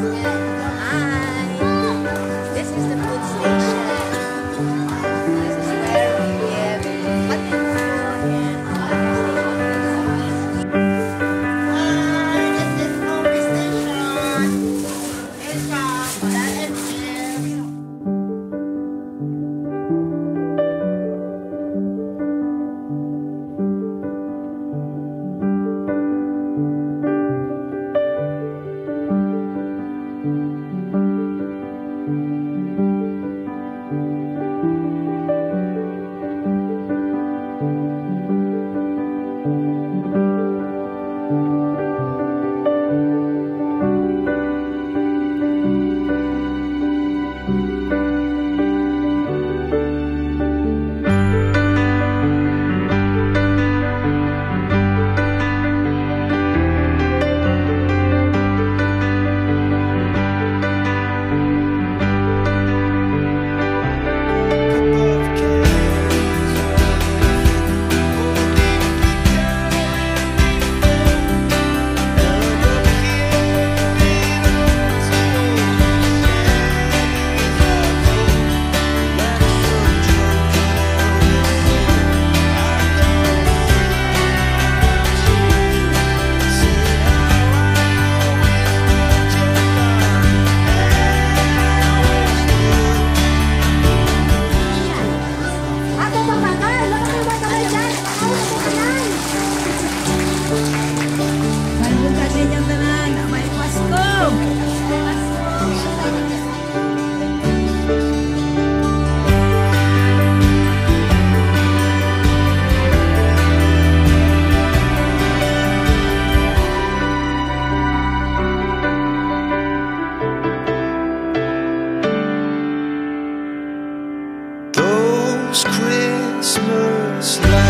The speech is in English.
Yeah. Christmas light.